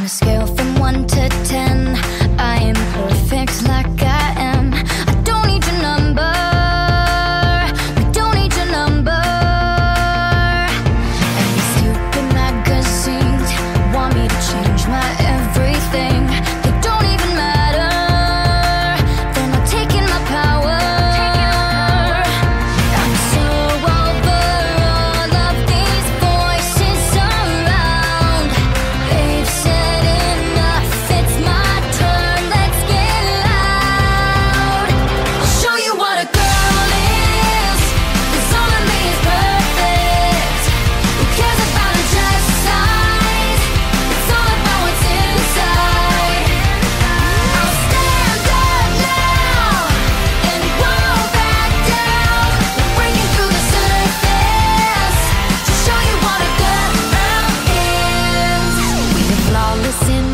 On a scale from 1 to 10, I am perfect like I focus in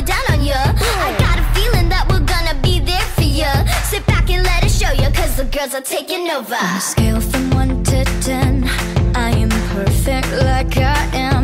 falling down on you. I got a feeling that we're gonna be there for you. Sit back and let us show you, cause the girls are taking over. On a scale from 1 to 10, I am perfect like I am.